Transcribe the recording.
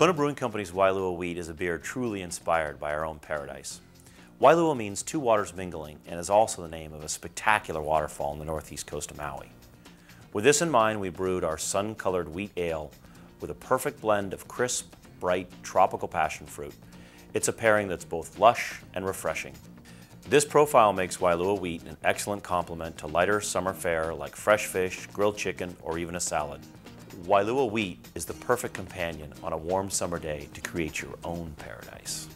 Kona Brewing Company's Wailua wheat is a beer truly inspired by our own paradise. Wailua means two waters mingling and is also the name of a spectacular waterfall on the northeast coast of Maui. With this in mind, we brewed our sun-colored wheat ale with a perfect blend of crisp, bright, tropical passion fruit. It's a pairing that's both lush and refreshing. This profile makes Wailua wheat an excellent complement to lighter summer fare like fresh fish, grilled chicken, or even a salad. Wailua wheat is the perfect companion on a warm summer day to create your own paradise.